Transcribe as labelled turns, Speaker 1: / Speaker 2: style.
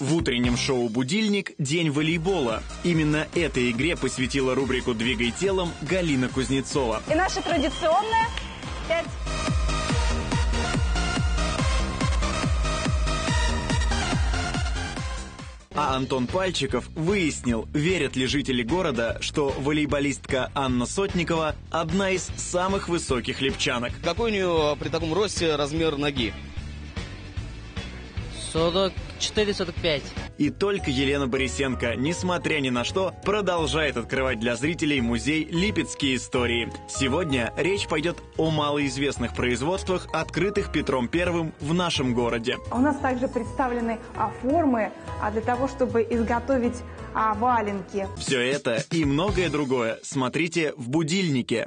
Speaker 1: В утреннем шоу «Будильник» день волейбола. Именно этой игре посвятила рубрику «Двигай телом» Галина Кузнецова.
Speaker 2: И наша традиционная пять.
Speaker 1: А Антон Пальчиков выяснил, верят ли жители города, что волейболистка Анна Сотникова – одна из самых высоких липчанок.
Speaker 3: Какой у нее при таком росте размер ноги?
Speaker 4: 44-45.
Speaker 1: И только Елена Борисенко, несмотря ни на что, продолжает открывать для зрителей музей «Липецкие истории». Сегодня речь пойдет о малоизвестных производствах, открытых Петром Первым в нашем городе.
Speaker 2: У нас также представлены а, формы а, для того, чтобы изготовить а, валенки.
Speaker 1: Все это и многое другое смотрите в «Будильнике».